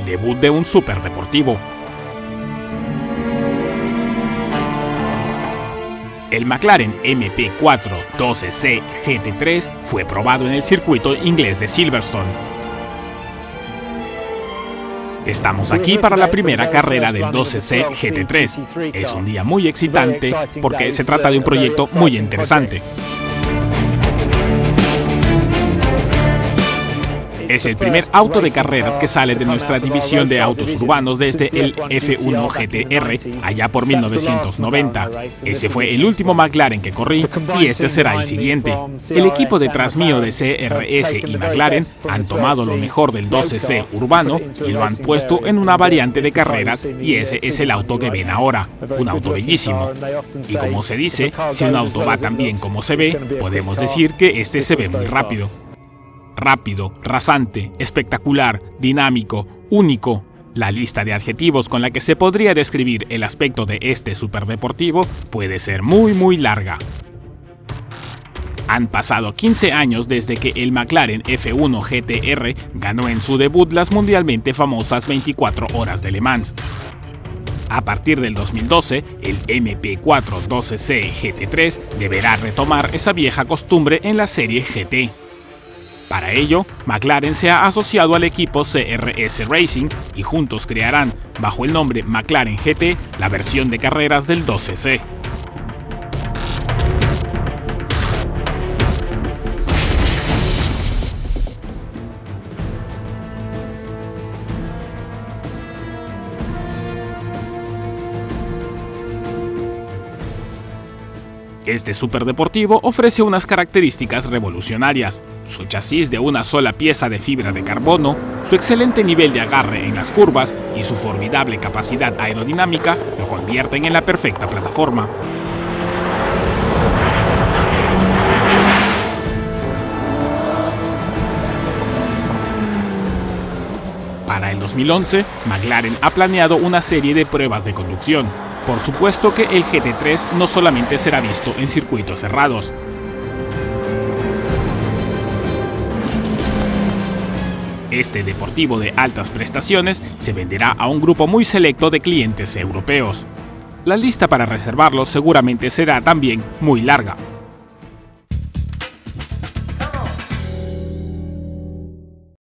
debut de un superdeportivo. El McLaren MP4 12C GT3 fue probado en el circuito inglés de Silverstone Estamos aquí para la primera carrera del 12C GT3. Es un día muy excitante porque se trata de un proyecto muy interesante. Es el primer auto de carreras que sale de nuestra división de autos urbanos desde el F1 GTR allá por 1990. Ese fue el último McLaren que corrí y este será el siguiente. El equipo detrás mío de CRS y McLaren han tomado lo mejor del 12C urbano y lo han puesto en una variante de carreras y ese es el auto que ven ahora, un auto bellísimo. Y como se dice, si un auto va tan bien como se ve, podemos decir que este se ve muy rápido rápido, rasante, espectacular, dinámico, único. La lista de adjetivos con la que se podría describir el aspecto de este superdeportivo puede ser muy muy larga. Han pasado 15 años desde que el McLaren F1 GTR ganó en su debut las mundialmente famosas 24 horas de Le Mans. A partir del 2012, el MP4 12C GT3 deberá retomar esa vieja costumbre en la serie GT. Para ello, McLaren se ha asociado al equipo CRS Racing y juntos crearán, bajo el nombre McLaren GT, la versión de carreras del 12C. Este superdeportivo ofrece unas características revolucionarias, su chasis de una sola pieza de fibra de carbono, su excelente nivel de agarre en las curvas y su formidable capacidad aerodinámica lo convierten en la perfecta plataforma. Para el 2011, McLaren ha planeado una serie de pruebas de conducción, por supuesto que el GT3 no solamente será visto en circuitos cerrados. Este deportivo de altas prestaciones se venderá a un grupo muy selecto de clientes europeos. La lista para reservarlo seguramente será también muy larga.